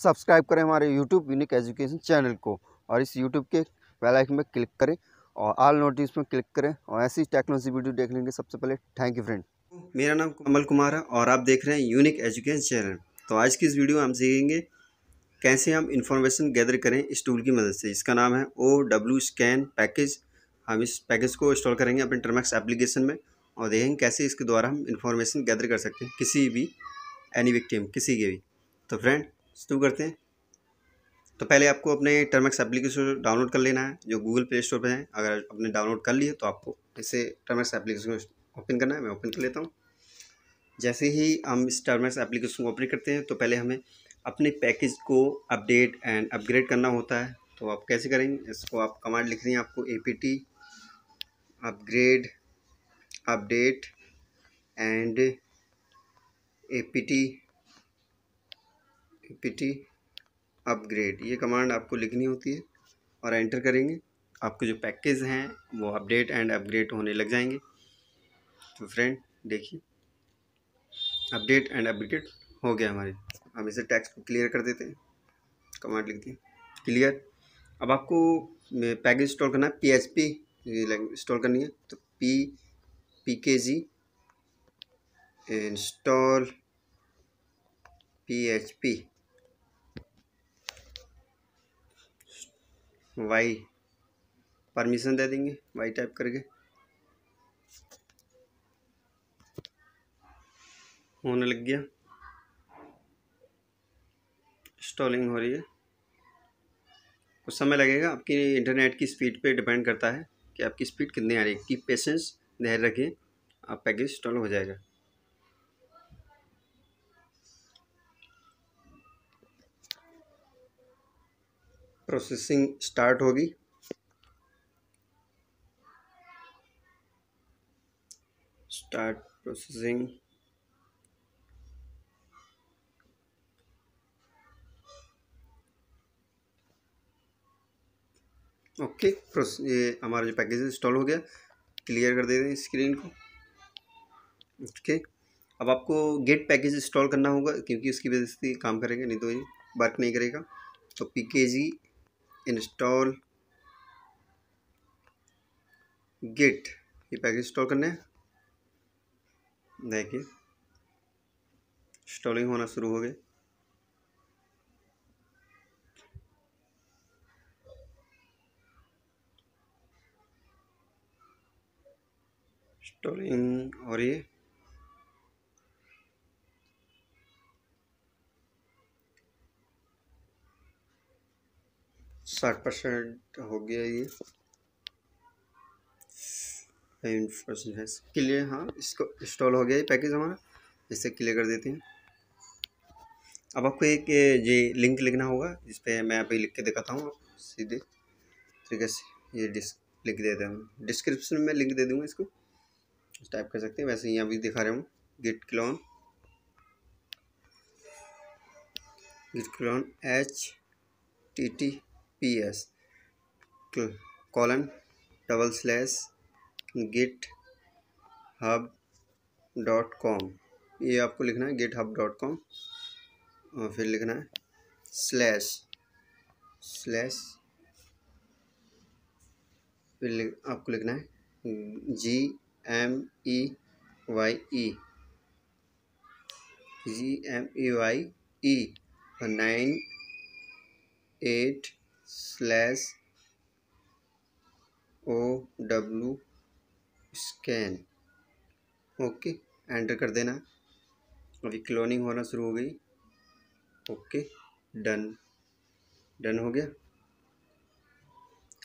Subscribe करें हमारे YouTube unique education channel को और इस यूट्यूब के बेल आइकन में क्लिक करें और आल नोटिस में क्लिक करें और ऐसी टेक्नोलॉजी वीडियो देख लेंगे सबसे पहले। थैंक यू फ्रेंड मेरा नाम कमल कुमार है और आप देख रहे हैं यूनिक एजुकेशन चैनल। तो आज की इस वीडियो में हम सीखेंगे कैसे हम इंफॉर्मेशन गैदर करें इस टूल की मदद से। इसका नाम है ओ डब्ल्यू स्कैन पैकेज हम इस पैकेज को इंस्टॉल करेंगे अपने टर्मैक्स एप्लीकेशन में और देखेंगे कैसे इसके द्वारा हम इंफॉर्मेशन गैदर कर सकते हैं किसी भी एनी विक्टिम किसी के भी। तो फ्रेंड शुरू करते हैं। तो पहले आपको अपने टर्मैक्स एप्लीकेशन डाउनलोड कर लेना है, जो गूगल प्ले स्टोर पर है। अगर आपने डाउनलोड कर लिए तो आपको इसे टर्मैक्स एप्लीकेशन ओपन करना है। मैं ओपन कर लेता हूँ। जैसे ही हम इस टर्मैक्स एप्लीकेशन को ओपन करते हैं तो पहले हमें अपने पैकेज को अपडेट एंड अपग्रेड करना होता है। तो आप कैसे करेंगे? इसको आप कमांड लिख रही हैं आपको A P T upgrade update and A P T T upgrade ये कमांड आपको लिखनी होती है और एंटर करेंगे। आपके जो पैकेज हैं, वो अपडेट एंड अपग्रेड होने लग जाएँगे। तो फ्रेंड देखिए अपडेट एंड अपग्रेड हो गया हमारे। अब इसे टैक्स को क्लियर कर देते हैं। कमांड लिख दी। क्लियर अब आपको पैकेज इंस्टॉल करना है। पी एच पी इंस्टॉल करनी है। तो P P K G install P H P Y permission दे देंगे वाई टाइप करके। होने लग गया। इंस्टॉलिंग हो रही है। कुछ समय लगेगा, आपकी इंटरनेट की स्पीड पे डिपेंड करता है कि आपकी स्पीड कितनी आ रही है। कि पेशेंस धैर्य रखें, आप पैकेज इंस्टॉल हो जाएगा। प्रोसेसिंग स्टार्ट होगी। स्टार्ट प्रोसेसिंग ओके ये हमारा जो पैकेज इंस्टॉल हो गया। क्लियर कर दे रहे हैं स्क्रीन को। ओके अब आपको गेट पैकेज इंस्टॉल करना होगा, क्योंकि उसकी वजह से काम करेगा, नहीं तो ये वर्क नहीं करेगा। तो पी इंस्टॉल गिट ये पैकेज इंस्टॉल करने हैं। देखिए। इंस्टॉलिंग होना शुरू हो गए इंस्टॉलिंग और ये साठ परसेंट हो गया ये। क्लियर हाँ। इसको इंस्टॉल हो गया ये पैकेज हमारा। इसे क्लियर कर देते हैं। अब आपको एक ये लिंक लिखना होगा जिस पर मैं अभी लिख के दिखाता हूँ सीधे तरीके से। ये डिस लिख देते हैं। डिस्क्रिप्शन में लिंक दे दूँगा इसको। टाइप कर सकते हैं। वैसे यहाँ भी दिखा रहा हूँ। Git clone git clone H T T P S colon double slash GitHub dot com ये आपको लिखना है गिट हब डॉट कॉम और फिर लिखना है स्लैश स्लैश फिर आपको लिखना है G M E Y E G M E Y E nine eight slash O W scan. Okay, enter कर देना। अभी क्लोनिंग होना शुरू हो गई। Okay, done. डन हो गया।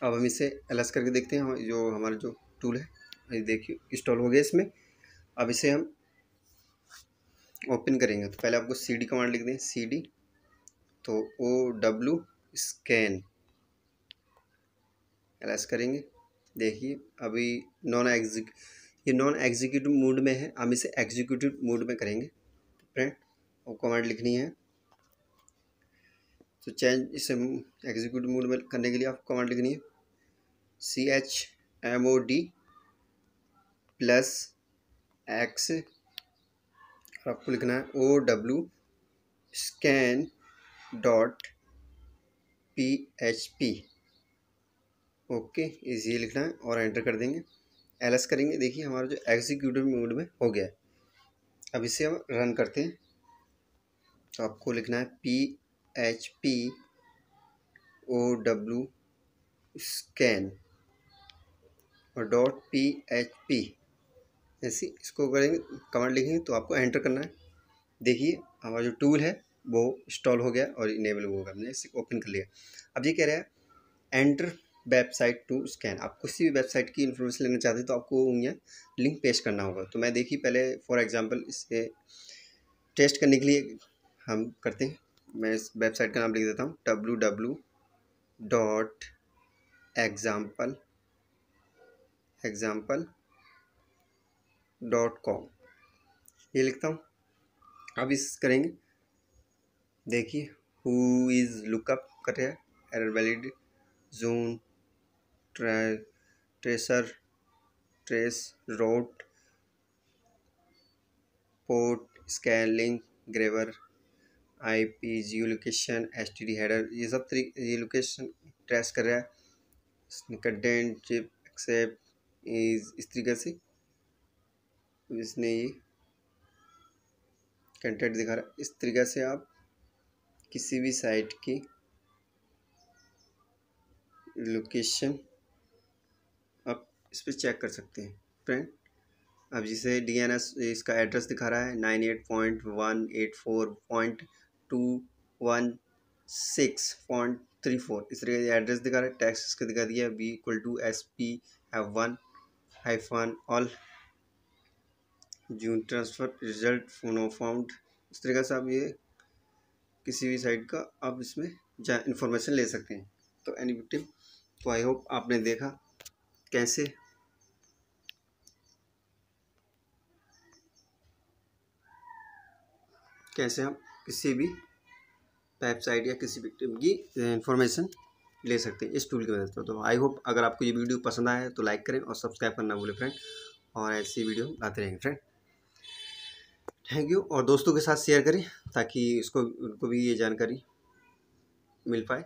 अब हम इसे एलस करके देखते हैं। जो हमारा जो टूल है ये देखिए, इंस्टॉल हो गया इसमें। अब इसे हम ओपन करेंगे। तो पहले आपको सी डी कमांड लिख दें। सी डी तो ओ डब्लू स्कैन। एलएस करेंगे। देखिए, अभी नॉन एग्जिक ये नॉन एग्जीक्यूटिव मूड में है, हम इसे एग्जीक्यूटिव मूड में करेंगे। फ्रेंड और कमांड लिखनी है। तो चेंज इसे एग्जीक्यूटिव मूड में करने के लिए आपको कमांड लिखनी है। C H M O D plus X और आपको लिखना है O W scan dot P H P okay ये लिखना है और एंटर कर देंगे। एल एस करेंगे। देखिए, हमारा जो एग्जीक्यूटिव मोड में हो गया। है अब इसे हम रन करते हैं। तो आपको लिखना है P H P O W scan और डॉट पी एच पी ऐसी इसको करेंगे कमांड लिखेंगे तो आपको एंटर करना है। देखिए, हमारा जो टूल है, वो इंस्टॉल हो गया और इनेबल हो गया हमने इसे ओपन कर लिया। अब ये कह रहा है एंटर वेबसाइट टू स्कैन। आप किसी भी वेबसाइट की इन्फॉर्मेशन लेना चाहते हैं तो आपको यहाँ लिंक पेश करना होगा। तो मैं देखिए, पहले फॉर एग्जांपल इसे टेस्ट करने के लिए हम करते हैं। मैं इस वेबसाइट का नाम लिख देता हूँ। W W dot example example dot com ये लिखता हूँ। अब इस करेंगे। देखिए हु इज़ लुकअप कर रहा है। Error valid zone tracer, trace route port scan grabber I P geo location S T D header, ये सब तरीके ये लोकेशन ट्रेस कर रहा है। कंटेंट चिप एक्सेप्ट इस तरीके से इसने ये कंटेंट दिखा रहा है। इस तरीके से आप किसी भी साइट की लोकेशन इस पर चेक कर सकते हैं फ्रेंड अब जिसे डी एन एस इसका एड्रेस दिखा रहा है nine eight point one eight four point two one six point three four इस तरीके का एड्रेस दिखा रहा है टैक्स इसका दिखा दिया B equal to S P F one hyphen all June transfer result फोनो फाउंड इस तरीके से आप ये किसी भी साइट का आप इसमें जा इन्फॉर्मेशन ले सकते हैं। तो एनी विक्टिम तो आई होप आपने देखा कैसे कैसे हम किसी भी वेबसाइट या किसी भी की इंफॉर्मेशन ले सकते हैं इस टूल की मदद से। तो आई होप अगर आपको ये वीडियो पसंद आए तो लाइक करें और सब्सक्राइब करना भूलें फ्रेंड और ऐसी वीडियो आते रहेंगे फ्रेंड थैंक यू और दोस्तों के साथ शेयर करें ताकि इसको, उनको भी ये जानकारी मिल पाए।